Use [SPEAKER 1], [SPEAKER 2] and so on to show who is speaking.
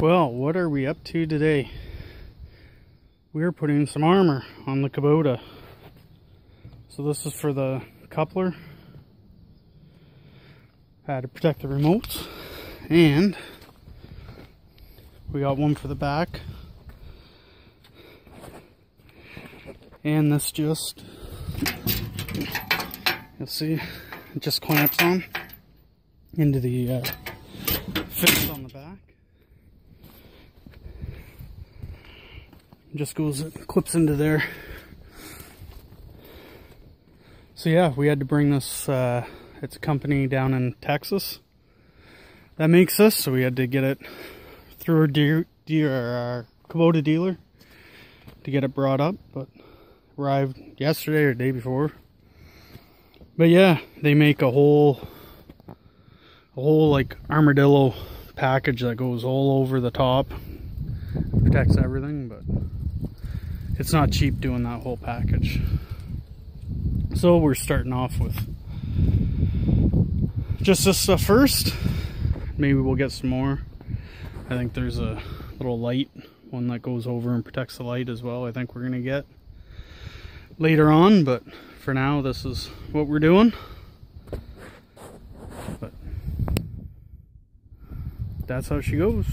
[SPEAKER 1] Well, what are we up to today? We're putting some armor on the Kubota. So this is for the coupler. Uh, to protect the remotes. And we got one for the back. And this just, you'll see, it just clamps on into the uh, on the back. Just goes clips into there. So yeah we had to bring this uh, it's a company down in Texas. That makes this so we had to get it through our deer, deer our Kubota dealer to get it brought up but arrived yesterday or day before. But yeah they make a whole a whole like armadillo package that goes all over the top protects everything but it's not cheap doing that whole package. So we're starting off with just this stuff first. Maybe we'll get some more. I think there's a little light, one that goes over and protects the light as well. I think we're gonna get later on, but for now, this is what we're doing. But that's how she goes.